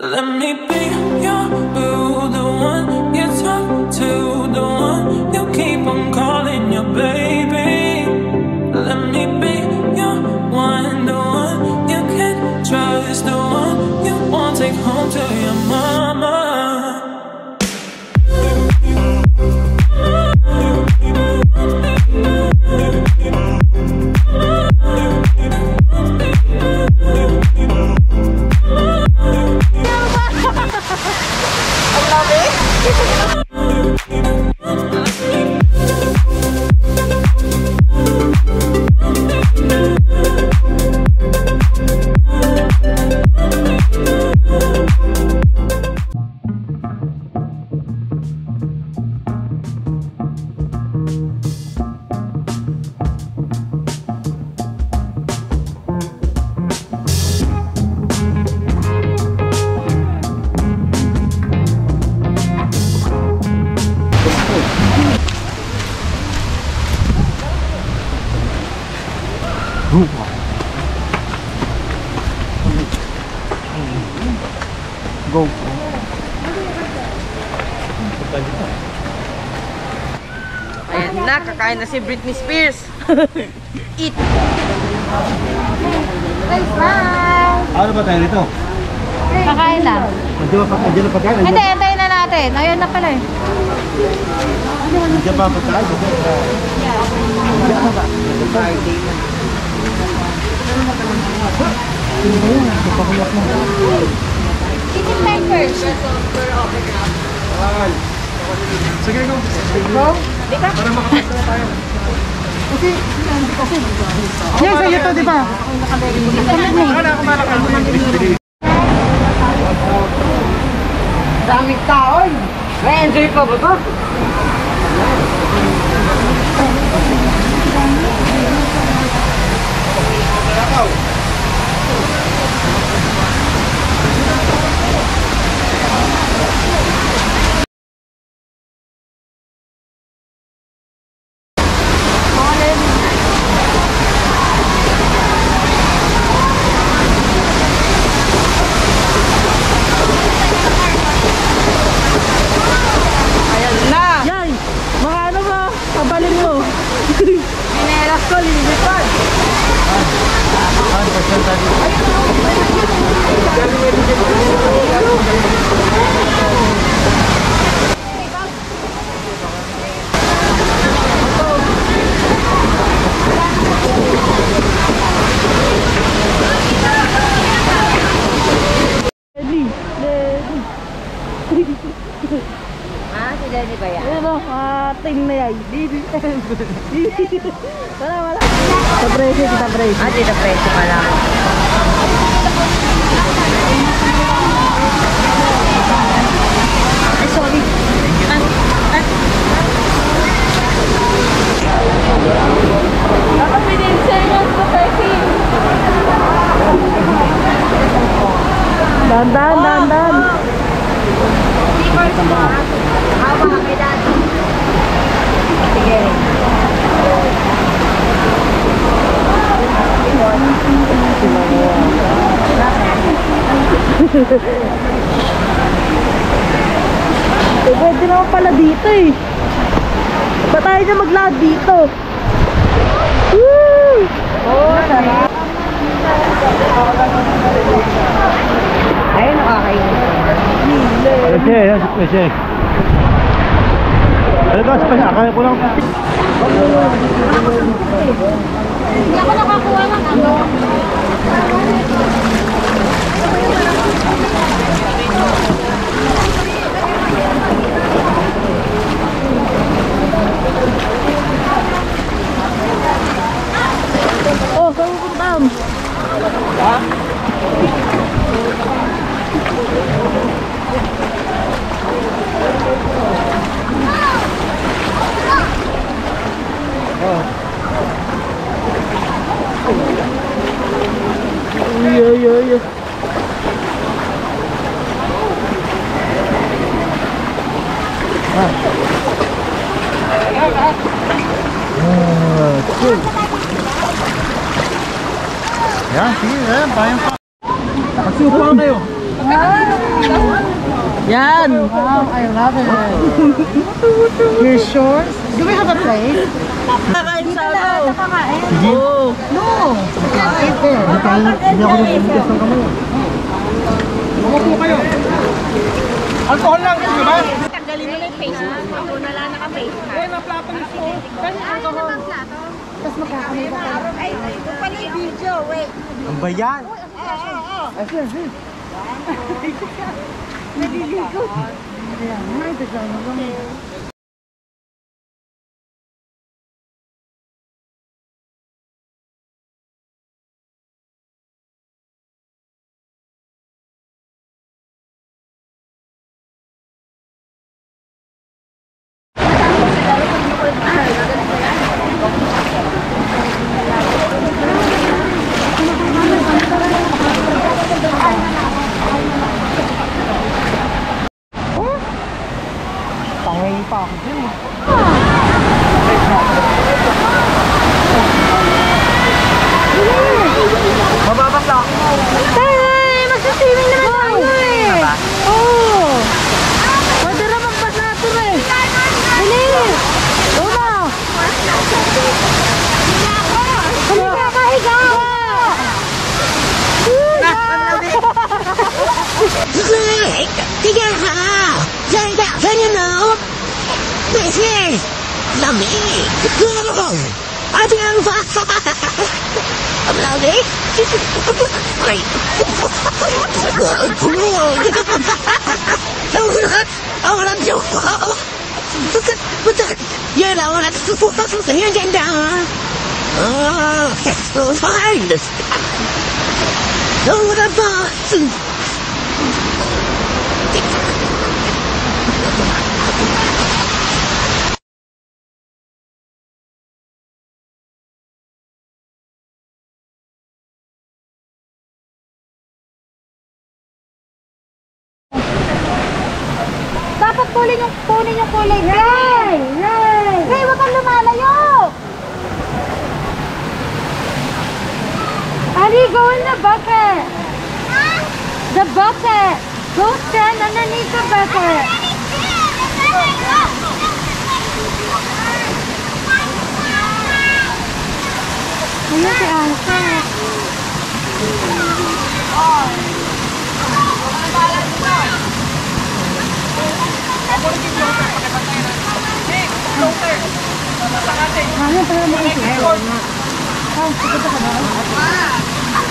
Let me be your boo, the one you talk to, the one you keep on calling your baby. Let me be Ayan na, kakain na si Britney Spears. Eat. Ano ba tayo dito? Kakain lang. Nandiyan pa, nandiyan na pagkain. Hindi, antayin na natin. Ayun na pala eh. Nandiyan pa pagkain. Chicken time first. Sige, go. Yes, sa'yo to, di ba? Daming tao. eh. May enjoy pa ba to? Ayan na. Yay! Mga ano ba? Pabalin mo. Pinelas ko, lilipad. Ah, si Lenny ba yan? Ano, ah, team na yan. Wala, wala. Sa presyo, sa presyo. Ah, di na presyo pa lang. Ay, sorry. Dandan, dandan. Hawa Eh, pwede naman pala dito eh. Ba tayo na maglakad dito? Woo! Oh, sarap. Ayun, nakakainis. Pwede, yan, pwede. Ano ka, spanya? Kaya ko lang. Cool. Yan, sige, yan, bayan pa. Magsiupuan kayo. Yan. Wow, I love it. You're sure? Do we have a place? Kakain sa ano? Sige. No. Kakain Hindi ako nagbibigas ng kamay. Umapo kayo. Alcohol lang, di ba? face mask. Wala naka-face mask. Eh, maplato na. Kasi alcohol. Tapos magkakamay ka pala. Ay, magkaka-video. Wait. Ang ba yan? Oo, oo, oo. Ay, sir, sir. Naliligo. Ayan, may tagal mo. Mababas lang. Tay, magsaswimming naman tayo eh. Diba? Oo. Madara magpas na ito eh. Dali. Una. Halika ka, higa. Higa. Higa. Higa. 是，那么，啊，打电话，哈哈哈，不闹的，哈哈，喂，哈哈，啊，不，哈哈，那我我那家，不得不得，来那家伙是神的啊，啊，太厉害了，我那帮子。go in the bucket. Huh? The bucket. Go stand underneath the bucket. Look at us.